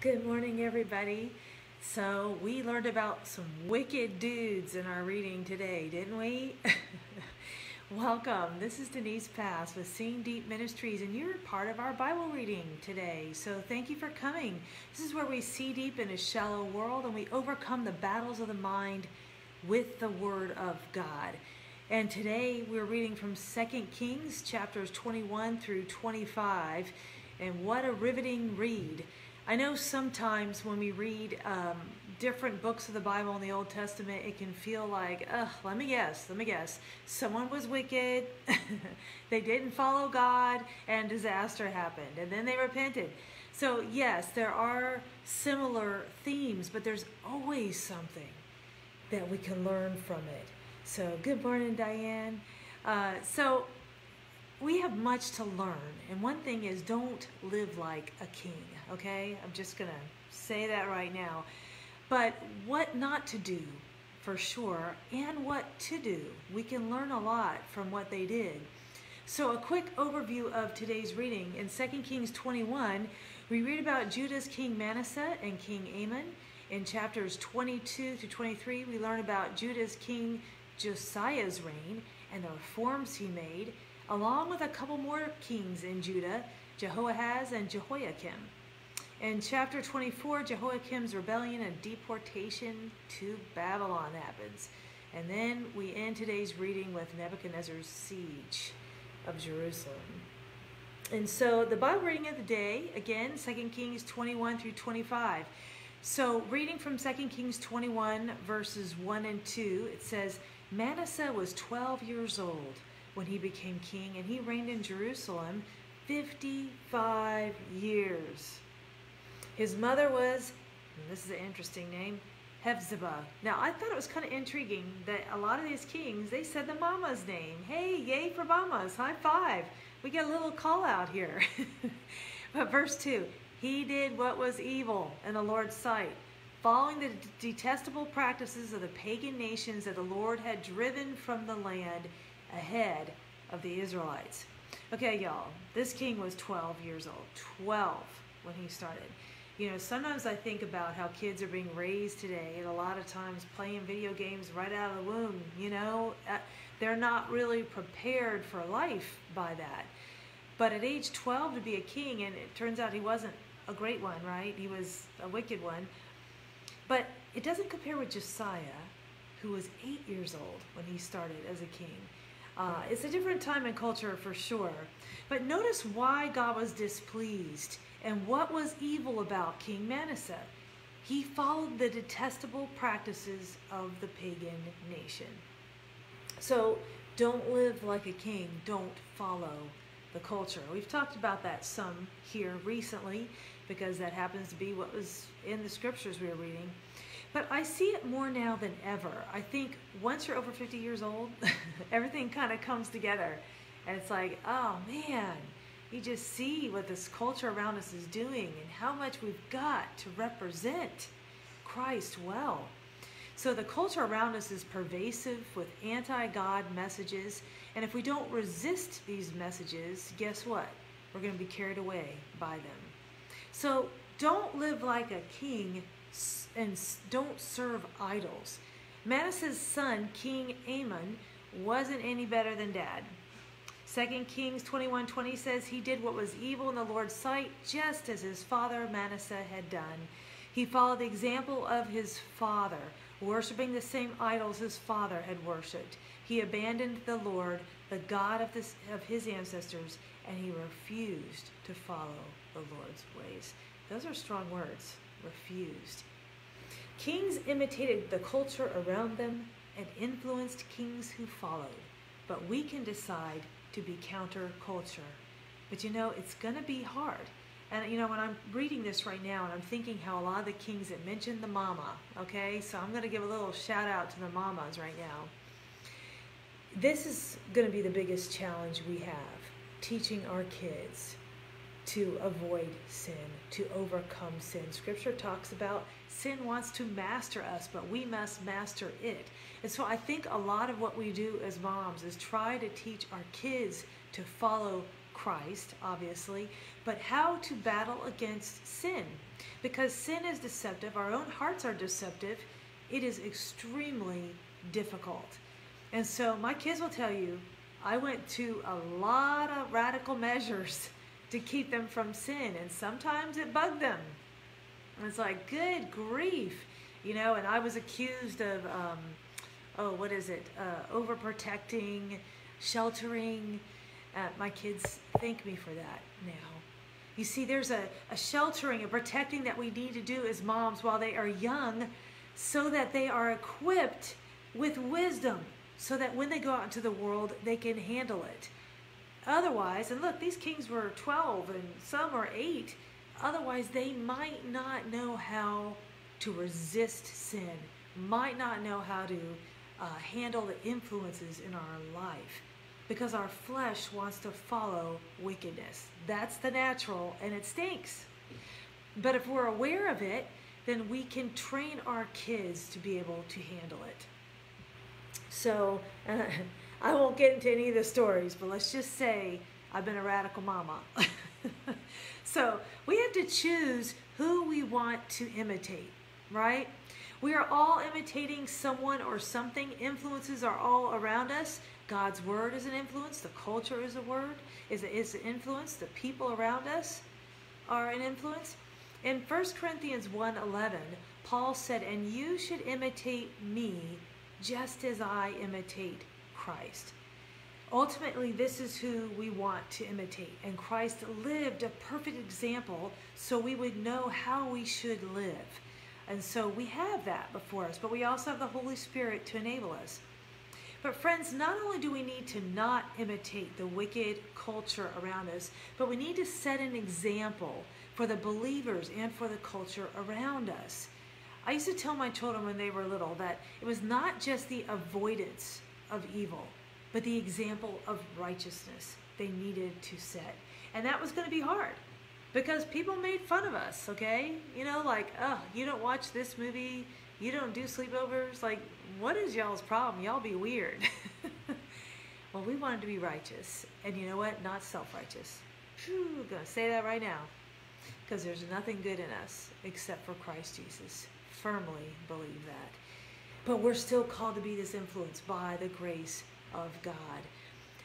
Good morning, everybody. So, we learned about some wicked dudes in our reading today, didn't we? Welcome. This is Denise Pass with Seeing Deep Ministries, and you're part of our Bible reading today. So, thank you for coming. This is where we see deep in a shallow world and we overcome the battles of the mind with the Word of God. And today we're reading from 2 Kings chapters 21 through 25. And what a riveting read! I know sometimes when we read um, different books of the Bible in the Old Testament, it can feel like, ugh, let me guess, let me guess. Someone was wicked, they didn't follow God, and disaster happened. And then they repented. So, yes, there are similar themes, but there's always something that we can learn from it. So, good morning, Diane. Uh, so, we have much to learn, and one thing is don't live like a king, okay? I'm just gonna say that right now. But what not to do, for sure, and what to do. We can learn a lot from what they did. So, a quick overview of today's reading. In 2 Kings 21, we read about Judah's king Manasseh and King Amon. In chapters 22 to 23, we learn about Judah's king Josiah's reign and the reforms he made, along with a couple more kings in Judah, Jehoahaz and Jehoiakim. In chapter 24, Jehoiakim's rebellion and deportation to Babylon happens. And then we end today's reading with Nebuchadnezzar's siege of Jerusalem. And so the Bible reading of the day, again, 2 Kings 21 through 25. So reading from 2 Kings 21, verses 1 and 2, it says, Manasseh was 12 years old when he became king, and he reigned in Jerusalem 55 years. His mother was, this is an interesting name, Hephzibah. Now, I thought it was kind of intriguing that a lot of these kings, they said the mama's name. Hey, yay for mamas, high five. We get a little call out here. but verse 2, he did what was evil in the Lord's sight following the detestable practices of the pagan nations that the Lord had driven from the land ahead of the Israelites. Okay, y'all, this king was 12 years old. 12 when he started. You know, sometimes I think about how kids are being raised today, and a lot of times playing video games right out of the womb. You know, uh, they're not really prepared for life by that. But at age 12 to be a king, and it turns out he wasn't a great one, right? He was a wicked one. But it doesn't compare with Josiah, who was eight years old when he started as a king. Uh, it's a different time and culture for sure. But notice why God was displeased and what was evil about King Manasseh. He followed the detestable practices of the pagan nation. So don't live like a king, don't follow the culture. We've talked about that some here recently because that happens to be what was in the scriptures we were reading. But I see it more now than ever. I think once you're over 50 years old, everything kind of comes together. And it's like, oh man, you just see what this culture around us is doing and how much we've got to represent Christ well. So the culture around us is pervasive with anti God messages. And if we don't resist these messages, guess what? We're going to be carried away by them. So don't live like a king and don't serve idols. Manasseh's son, King Amon, wasn't any better than dad. 2 Kings 21 20 says he did what was evil in the Lord's sight, just as his father Manasseh had done. He followed the example of his father, worshiping the same idols his father had worshipped. He abandoned the Lord, the God of, this, of his ancestors, and he refused to follow the Lord's ways. Those are strong words. Refused. Kings imitated the culture around them and influenced kings who followed. But we can decide to be counterculture. But you know, it's going to be hard. And you know, when I'm reading this right now and I'm thinking how a lot of the kings that mentioned the mama, okay? So I'm going to give a little shout out to the mamas right now. This is going to be the biggest challenge we have teaching our kids to avoid sin, to overcome sin. Scripture talks about sin wants to master us, but we must master it. And so I think a lot of what we do as moms is try to teach our kids to follow Christ, obviously, but how to battle against sin. Because sin is deceptive, our own hearts are deceptive, it is extremely difficult. And so my kids will tell you, I went to a lot of radical measures to keep them from sin, and sometimes it bugged them. And it's like, good grief, you know, and I was accused of, um, oh, what is it, uh, overprotecting, sheltering. Uh, my kids thank me for that now. You see, there's a, a sheltering, a protecting that we need to do as moms while they are young so that they are equipped with wisdom so that when they go out into the world, they can handle it. Otherwise, and look, these kings were 12 and some are 8. Otherwise, they might not know how to resist sin, might not know how to uh, handle the influences in our life because our flesh wants to follow wickedness. That's the natural and it stinks. But if we're aware of it, then we can train our kids to be able to handle it. So, uh, I won't get into any of the stories, but let's just say I've been a radical mama. so, we have to choose who we want to imitate, right? We are all imitating someone or something. Influences are all around us. God's word is an influence. The culture is a word, is, is an influence. The people around us are an influence. In 1 Corinthians 1.11, Paul said, And you should imitate me just as I imitate Christ. Ultimately, this is who we want to imitate. And Christ lived a perfect example so we would know how we should live. And so we have that before us, but we also have the Holy Spirit to enable us. But friends, not only do we need to not imitate the wicked culture around us, but we need to set an example for the believers and for the culture around us. I used to tell my children when they were little that it was not just the avoidance of evil, but the example of righteousness they needed to set. And that was going to be hard because people made fun of us, okay? You know, like, oh, you don't watch this movie, you don't do sleepovers. Like, what is y'all's problem? Y'all be weird. well, we wanted to be righteous. And you know what? Not self righteous. To say that right now because there's nothing good in us except for Christ Jesus. Firmly believe that. But we're still called to be this influence by the grace of God.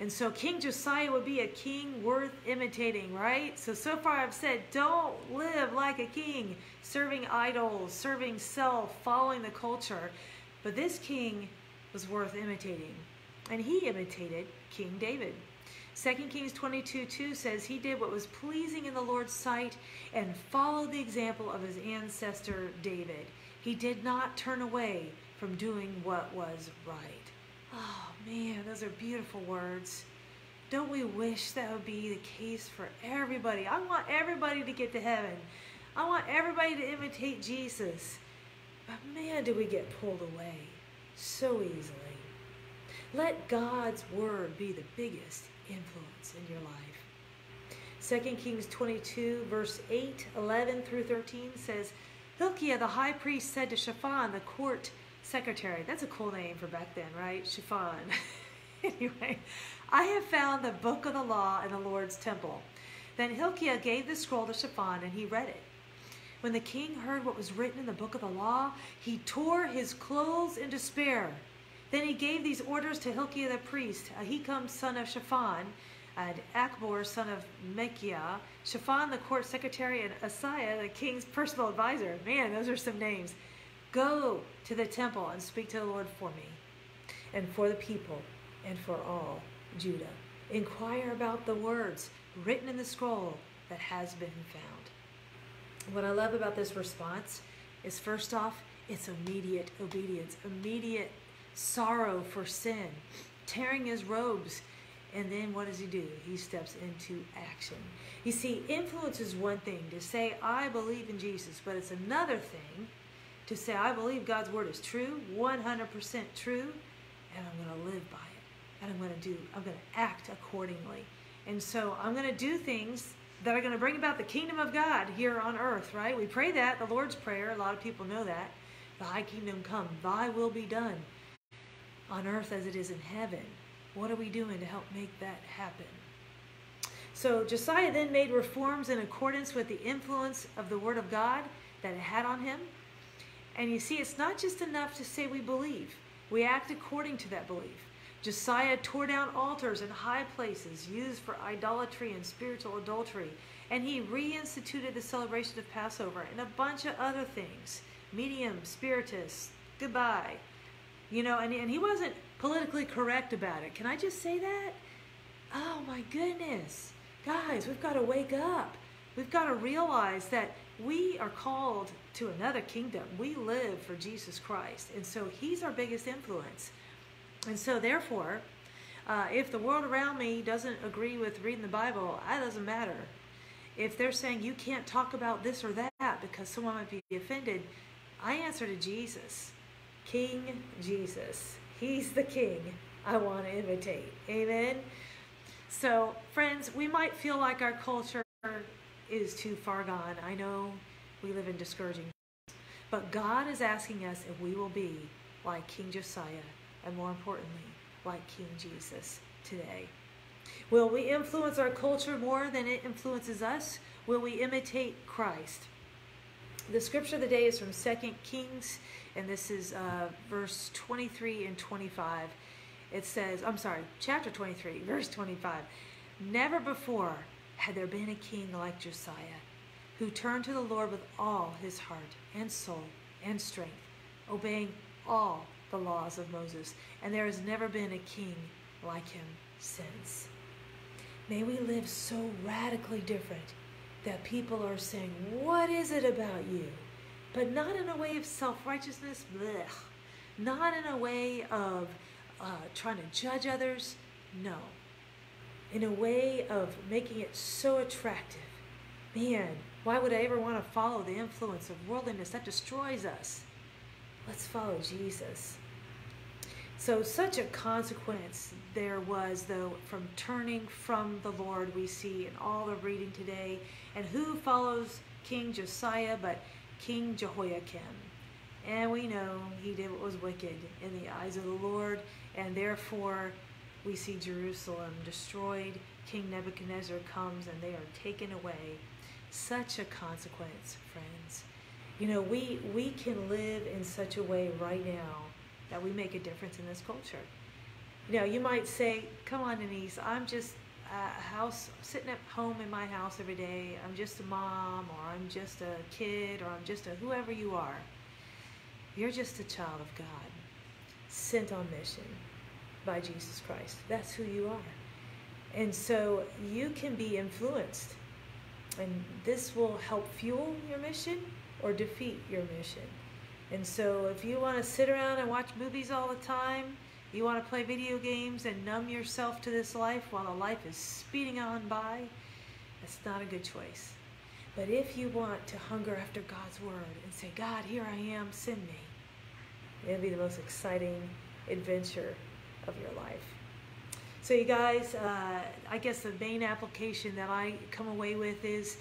And so King Josiah would be a king worth imitating, right? So, so far I've said, don't live like a king, serving idols, serving self, following the culture. But this king was worth imitating. And he imitated King David. 2 Kings 22 2 says, He did what was pleasing in the Lord's sight and followed the example of his ancestor David. He did not turn away from doing what was right. Oh man, those are beautiful words. Don't we wish that would be the case for everybody? I want everybody to get to heaven. I want everybody to imitate Jesus. But man, do we get pulled away so easily. Let God's word be the biggest influence in your life. 2 Kings 22, verse 8, 11 through 13 says, Hilkiah the high priest said to Shaphan, the court secretary. That's a cool name for back then, right? Shaphan. anyway, I have found the book of the law in the Lord's temple. Then Hilkiah gave the scroll to Shaphan, and he read it. When the king heard what was written in the book of the law, he tore his clothes in despair. Then he gave these orders to Hilkiah the priest, Ahikam son of Shaphan, and Achbor son of Micaiah, Shaphan the court secretary, and Asaiah the king's personal advisor. Man, those are some names. Go to the temple and speak to the Lord for me, and for the people, and for all Judah. Inquire about the words written in the scroll that has been found. What I love about this response is first off, it's immediate obedience, immediate sorrow for sin, tearing his robes. And then what does he do? He steps into action. You see, influence is one thing to say, I believe in Jesus, but it's another thing to say, I believe God's word is true, 100% true, and I'm going to live by it. And I'm going to do, I'm going to act accordingly. And so I'm going to do things that are going to bring about the kingdom of God here on earth, right? We pray that, the Lord's Prayer. A lot of people know that. Thy kingdom come, thy will be done on earth as it is in heaven. What are we doing to help make that happen? So Josiah then made reforms in accordance with the influence of the Word of God that it had on him. And you see, it's not just enough to say we believe, we act according to that belief. Josiah tore down altars and high places used for idolatry and spiritual adultery, and he reinstituted the celebration of Passover and a bunch of other things medium, spiritists, goodbye. You know, and, and he wasn't politically correct about it. Can I just say that? Oh my goodness. Guys, we've got to wake up. We've got to realize that we are called to another kingdom. We live for Jesus Christ. And so he's our biggest influence. And so therefore, uh, if the world around me doesn't agree with reading the Bible, that doesn't matter. If they're saying you can't talk about this or that because someone might be offended, I answer to Jesus. King Jesus. He's the king I want to imitate. Amen. So, friends, we might feel like our culture is too far gone. I know we live in discouraging. Times, but God is asking us if we will be like King Josiah and more importantly, like King Jesus today. Will we influence our culture more than it influences us? Will we imitate Christ? The scripture of the day is from 2 Kings, and this is uh, verse 23 and 25. It says, I'm sorry, chapter 23, verse 25. Never before had there been a king like Josiah, who turned to the Lord with all his heart and soul and strength, obeying all the laws of Moses, and there has never been a king like him since. May we live so radically different that people are saying, What is it about you? But not in a way of self righteousness, not in a way of uh, trying to judge others. No. In a way of making it so attractive. Man, why would I ever want to follow the influence of worldliness? That destroys us. Let's follow Jesus. So, such a consequence there was, though, from turning from the Lord, we see in all the reading today. And who follows King Josiah but King Jehoiakim? And we know he did what was wicked in the eyes of the Lord, and therefore we see Jerusalem destroyed. King Nebuchadnezzar comes and they are taken away. Such a consequence, friends. You know, we, we can live in such a way right now that we make a difference in this culture. You know, you might say, come on, Denise, I'm just a house, sitting at home in my house every day. I'm just a mom, or I'm just a kid, or I'm just a whoever you are. You're just a child of God, sent on mission by Jesus Christ. That's who you are. And so you can be influenced. And this will help fuel your mission or defeat your mission. And so if you want to sit around and watch movies all the time, you want to play video games and numb yourself to this life while the life is speeding on by, that's not a good choice. But if you want to hunger after God's word and say, God, here I am, send me, it'll be the most exciting adventure of your life. So, you guys, uh, I guess the main application that I come away with is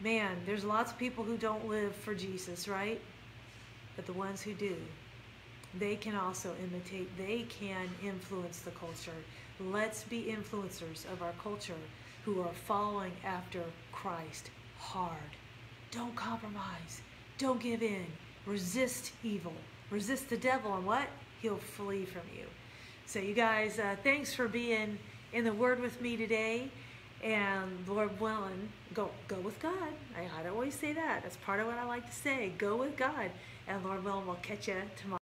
man, there's lots of people who don't live for Jesus, right? But the ones who do, they can also imitate, they can influence the culture. Let's be influencers of our culture who are following after Christ hard. Don't compromise. Don't give in. Resist evil. Resist the devil, and what? He'll flee from you. So, you guys, uh, thanks for being in the Word with me today. And Lord willing, go go with God. I, I always say that. That's part of what I like to say. Go with God. And Lord willing, we'll catch you tomorrow.